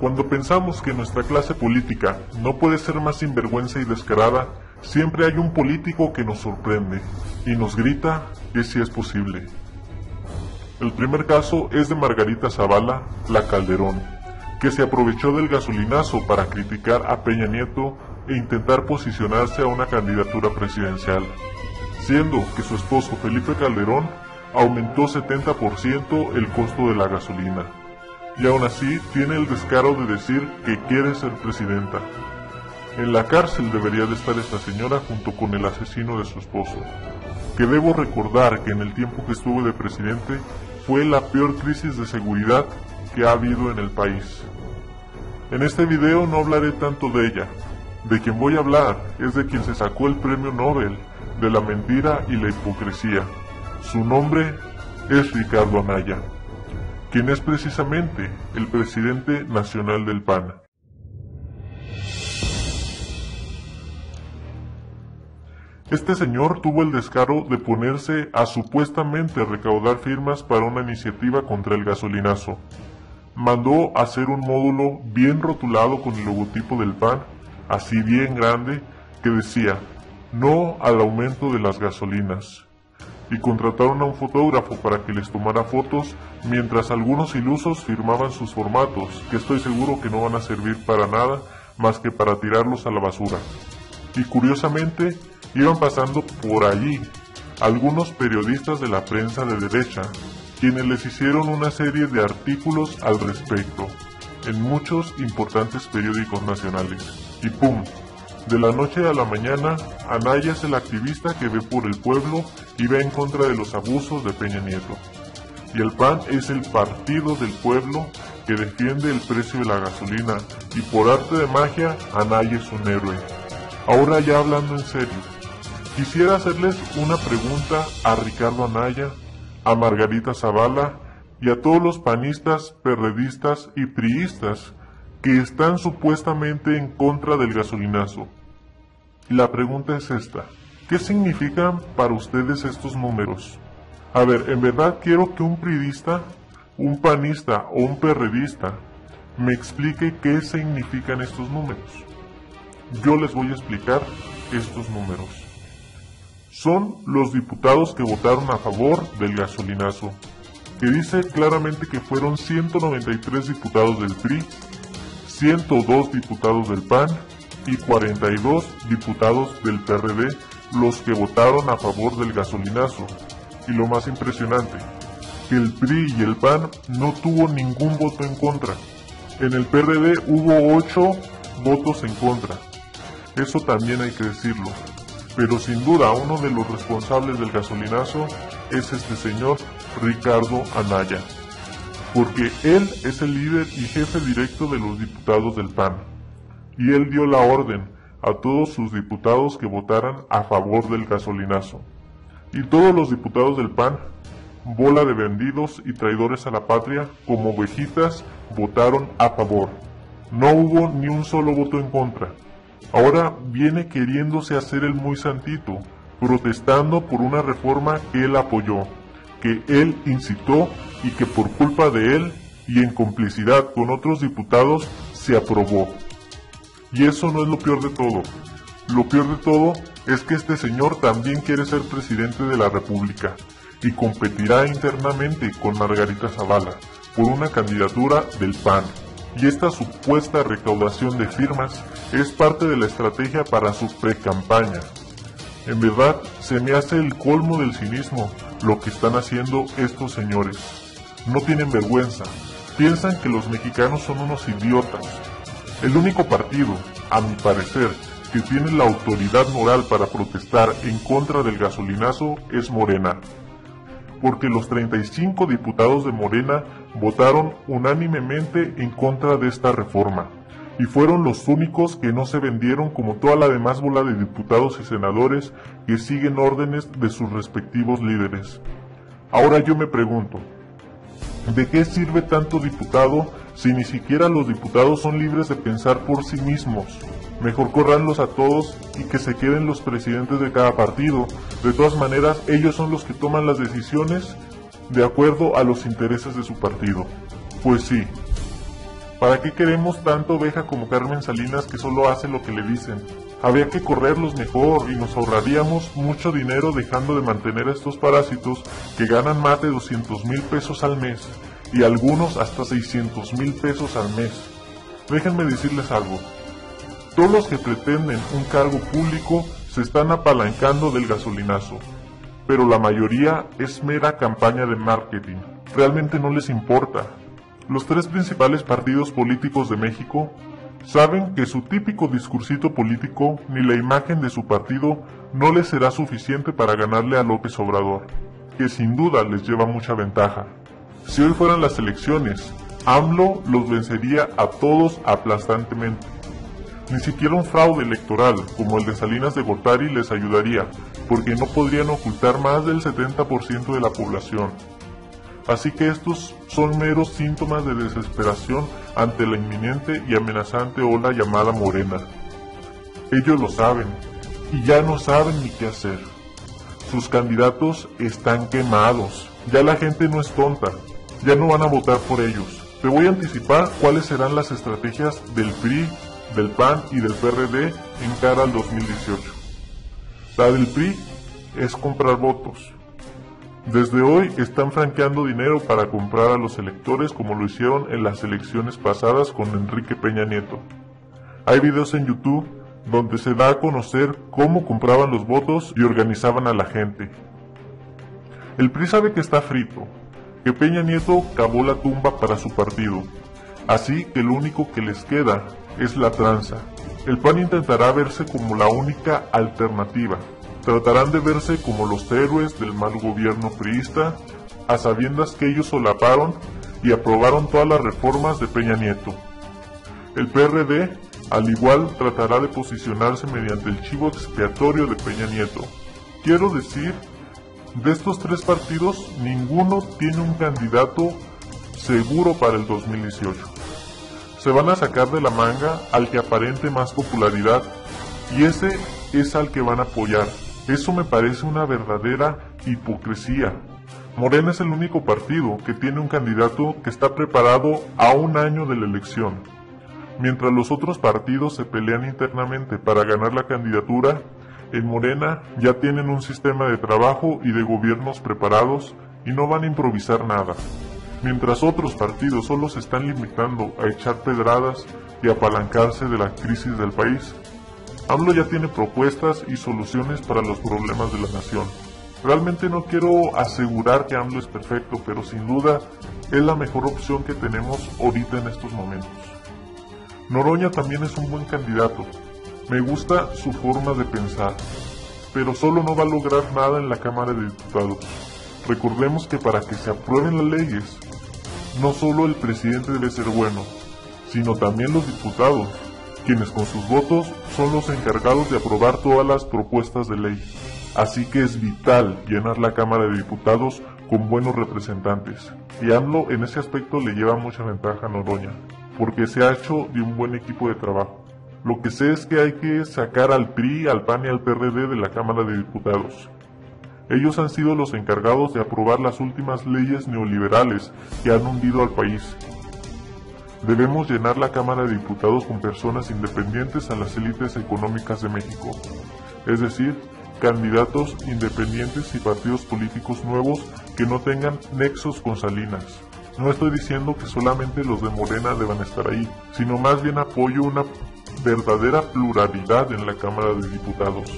Cuando pensamos que nuestra clase política no puede ser más sinvergüenza y descarada, siempre hay un político que nos sorprende y nos grita que sí es posible. El primer caso es de Margarita Zavala, la Calderón, que se aprovechó del gasolinazo para criticar a Peña Nieto e intentar posicionarse a una candidatura presidencial, siendo que su esposo Felipe Calderón aumentó 70% el costo de la gasolina. Y aún así tiene el descaro de decir que quiere ser presidenta. En la cárcel debería de estar esta señora junto con el asesino de su esposo, que debo recordar que en el tiempo que estuvo de presidente fue la peor crisis de seguridad que ha habido en el país. En este video no hablaré tanto de ella, de quien voy a hablar es de quien se sacó el premio Nobel de la mentira y la hipocresía. Su nombre es Ricardo Anaya, quien es precisamente el presidente nacional del PAN. Este señor tuvo el descaro de ponerse a supuestamente recaudar firmas para una iniciativa contra el gasolinazo. Mandó hacer un módulo bien rotulado con el logotipo del PAN, así bien grande, que decía, no al aumento de las gasolinas. Y contrataron a un fotógrafo para que les tomara fotos mientras algunos ilusos firmaban sus formatos, que estoy seguro que no van a servir para nada más que para tirarlos a la basura. Y curiosamente, iban pasando por allí algunos periodistas de la prensa de derecha, quienes les hicieron una serie de artículos al respecto, en muchos importantes periódicos nacionales. Y ¡pum! De la noche a la mañana, Anaya es el activista que ve por el pueblo y ve en contra de los abusos de Peña Nieto. Y el PAN es el partido del pueblo que defiende el precio de la gasolina y por arte de magia, Anaya es un héroe. Ahora ya hablando en serio, quisiera hacerles una pregunta a Ricardo Anaya, a Margarita Zavala y a todos los panistas, perredistas y priistas que están supuestamente en contra del gasolinazo. La pregunta es esta. ¿Qué significan para ustedes estos números? A ver, en verdad quiero que un priista, un panista o un perredista me explique qué significan estos números. Yo les voy a explicar estos números. Son los diputados que votaron a favor del gasolinazo, que dice claramente que fueron 193 diputados del PRI, 102 diputados del PAN y 42 diputados del PRD los que votaron a favor del gasolinazo. Y lo más impresionante, que el PRI y el PAN no tuvo ningún voto en contra. En el PRD hubo 8 votos en contra. Eso también hay que decirlo. Pero sin duda uno de los responsables del gasolinazo es este señor Ricardo Anaya. Porque él es el líder y jefe directo de los diputados del PAN y él dio la orden a todos sus diputados que votaran a favor del gasolinazo. Y todos los diputados del PAN, bola de vendidos y traidores a la patria, como ovejitas, votaron a favor. No hubo ni un solo voto en contra. Ahora viene queriéndose hacer el muy santito, protestando por una reforma que él apoyó, que él incitó y que por culpa de él y en complicidad con otros diputados se aprobó. Y eso no es lo peor de todo. Lo peor de todo es que este señor también quiere ser presidente de la República y competirá internamente con Margarita Zavala por una candidatura del PAN. Y esta supuesta recaudación de firmas es parte de la estrategia para su pre-campaña. En verdad, se me hace el colmo del cinismo lo que están haciendo estos señores. No tienen vergüenza. Piensan que los mexicanos son unos idiotas el único partido, a mi parecer, que tiene la autoridad moral para protestar en contra del gasolinazo es Morena. Porque los 35 diputados de Morena votaron unánimemente en contra de esta reforma. Y fueron los únicos que no se vendieron como toda la demás bola de diputados y senadores que siguen órdenes de sus respectivos líderes. Ahora yo me pregunto, ¿de qué sirve tanto diputado si ni siquiera los diputados son libres de pensar por sí mismos. Mejor corranlos a todos y que se queden los presidentes de cada partido. De todas maneras, ellos son los que toman las decisiones de acuerdo a los intereses de su partido. Pues sí, ¿Para qué queremos tanto oveja como Carmen Salinas que solo hace lo que le dicen? Habría que correrlos mejor y nos ahorraríamos mucho dinero dejando de mantener a estos parásitos que ganan más de 200 mil pesos al mes y algunos hasta 600 mil pesos al mes. Déjenme decirles algo. Todos los que pretenden un cargo público se están apalancando del gasolinazo, pero la mayoría es mera campaña de marketing. Realmente no les importa. Los tres principales partidos políticos de México saben que su típico discursito político ni la imagen de su partido no les será suficiente para ganarle a López Obrador, que sin duda les lleva mucha ventaja. Si hoy fueran las elecciones, AMLO los vencería a todos aplastantemente. Ni siquiera un fraude electoral como el de Salinas de Gortari les ayudaría, porque no podrían ocultar más del 70% de la población. Así que estos son meros síntomas de desesperación ante la inminente y amenazante ola llamada Morena. Ellos lo saben, y ya no saben ni qué hacer. Sus candidatos están quemados, ya la gente no es tonta, ya no van a votar por ellos. Te voy a anticipar cuáles serán las estrategias del PRI del PAN y del PRD en cara al 2018. La del PRI es comprar votos. Desde hoy están franqueando dinero para comprar a los electores como lo hicieron en las elecciones pasadas con Enrique Peña Nieto. Hay videos en YouTube donde se da a conocer cómo compraban los votos y organizaban a la gente. El PRI sabe que está frito, que Peña Nieto cavó la tumba para su partido, así que lo único que les queda es la tranza. El PAN intentará verse como la única alternativa. Tratarán de verse como los héroes del mal gobierno priista, a sabiendas que ellos solaparon y aprobaron todas las reformas de Peña Nieto. El PRD, al igual, tratará de posicionarse mediante el chivo expiatorio de Peña Nieto. Quiero decir, de estos tres partidos, ninguno tiene un candidato seguro para el 2018 se van a sacar de la manga al que aparente más popularidad y ese es al que van a apoyar. Eso me parece una verdadera hipocresía. Morena es el único partido que tiene un candidato que está preparado a un año de la elección. Mientras los otros partidos se pelean internamente para ganar la candidatura, en Morena ya tienen un sistema de trabajo y de gobiernos preparados y no van a improvisar nada. Mientras otros partidos solo se están limitando a echar pedradas y apalancarse de la crisis del país, AMLO ya tiene propuestas y soluciones para los problemas de la nación. Realmente no quiero asegurar que AMLO es perfecto, pero sin duda es la mejor opción que tenemos ahorita en estos momentos. Noroña también es un buen candidato. Me gusta su forma de pensar, pero solo no va a lograr nada en la Cámara de Diputados. Recordemos que para que se aprueben las leyes, no solo el presidente debe ser bueno, sino también los diputados, quienes con sus votos son los encargados de aprobar todas las propuestas de ley. Así que es vital llenar la Cámara de Diputados con buenos representantes. Y AMLO en ese aspecto le lleva mucha ventaja a Noroña, porque se ha hecho de un buen equipo de trabajo. Lo que sé es que hay que sacar al PRI, al PAN y al PRD de la Cámara de Diputados. Ellos han sido los encargados de aprobar las últimas leyes neoliberales que han hundido al país. Debemos llenar la Cámara de Diputados con personas independientes a las élites económicas de México, es decir, candidatos independientes y partidos políticos nuevos que no tengan nexos con Salinas. No estoy diciendo que solamente los de Morena deban estar ahí, sino más bien apoyo una verdadera pluralidad en la Cámara de Diputados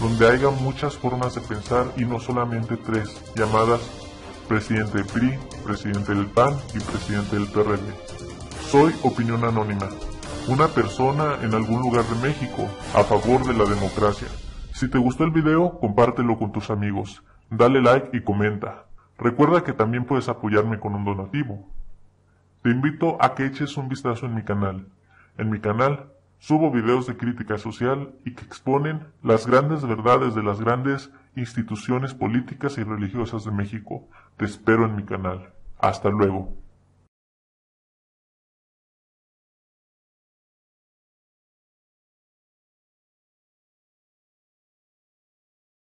donde haya muchas formas de pensar y no solamente tres, llamadas presidente PRI, presidente del PAN y presidente del PRD. Soy Opinión Anónima, una persona en algún lugar de México a favor de la democracia. Si te gustó el video, compártelo con tus amigos, dale like y comenta. Recuerda que también puedes apoyarme con un donativo. Te invito a que eches un vistazo en mi canal. En mi canal Subo videos de crítica social y que exponen las grandes verdades de las grandes instituciones políticas y religiosas de México. Te espero en mi canal. Hasta luego.